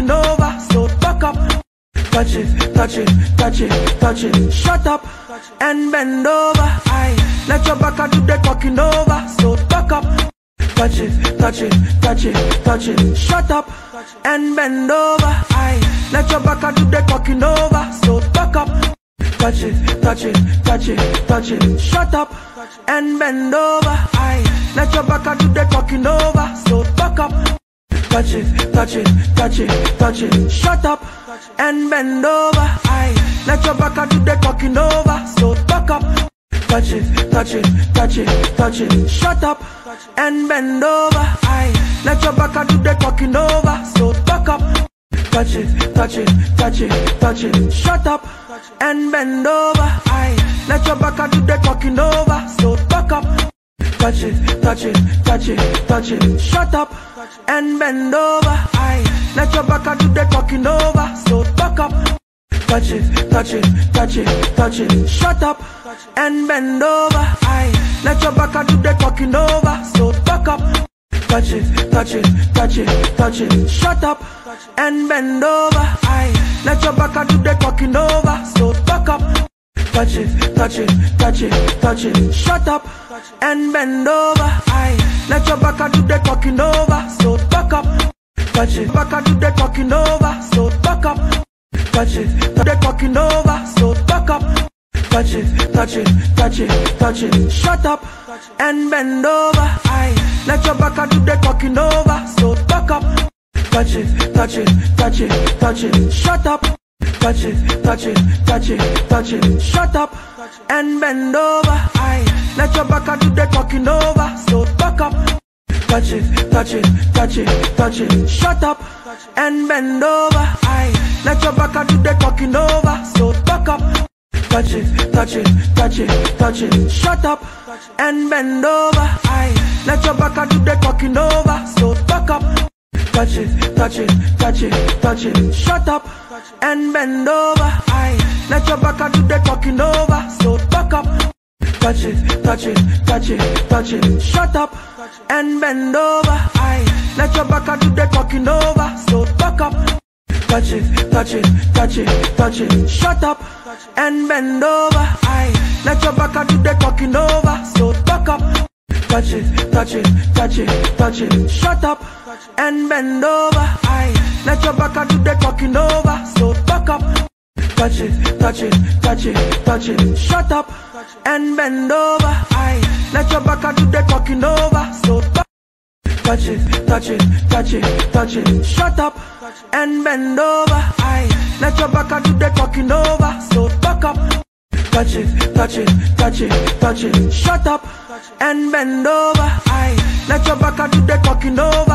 talking over. So back up. Touch it, touch it, touch it, touch it. Shut up and bend over. Aye. Let your back do the talking over. So back up. Touch it, touch it, touch it, touch it. Shut up and bend over. Aye. Let your back do the talking over. So back up. Touch it, touch it, touch it, touch it. Shut up and bend over. Aye. Let your back do the talking over. So. Touch it, touch it, touch it, touch it. Shut up and bend over. Aye. Let your back do the talking over. So back up. Touch it, touch it, touch it, touch it. Shut up and bend over. Aye. Let your back do the talking over. So back up. Touch it, touch it, touch it, touch it. Shut up and bend over. Aye. Let your back do the talking over. Touch it, touch it, touch it, touch it. Shut up and bend over. Aye. Let your back do the talking over. So back up. Touch it, touch it, touch it, touch it. Shut up and bend over. Aye. Let your back do the talking over. So back up. Touch it, touch it, touch it, touch it. Shut up and bend over. Aye. Let your back do the talking over. So. Touch it, touch it, touch it, touch it. Shut up and bend over. Aye. Let your back do the talking over. So back up. Touch it, back do the talking over. So back up. Touch it, the talking over. So back up. Touch it, touch it, touch it, touch it. Shut up and bend over. Aye. Let your back do the talking over. So back up. Touch it, touch it, touch it, touch it. Shut up. Touch it, touch it, touch it, touch it. Shut up and bend over. Aye. Let your back do the talking over. So back up. Touch it, touch it, touch it, touch it. Shut up and bend over. Aye. Let your back do the talking over. So back up. Touch it, touch it, touch it, touch it. Shut up and bend over. Aye. Let your back do the talking over. So back up. Touch it, touch it, touch it, touch it. Shut up and bend over. Aye. Let your back do the talking over. So back up. Touch it, touch it, touch it, touch it. Shut up and bend over. Aye. Let your back do the talking over. So back up. Touch it, touch it, touch it, touch it. Shut up and bend over. Aye. Let your back do the talking over. So back up. Touch it, touch it, touch it, touch it. Shut up and bend over. Aye. Let your back do the talking over. So back up. Touch it, touch it, touch it, touch it. Shut up and bend over. Aye. Let your back do the talking over. So back. Touch it, touch it, touch it, touch it. Shut up and bend over. Aye. Let your back do the talking over. So back up. Touch it, touch it, touch it, touch it. Shut up and bend over. Aye. Let your back do the talking over.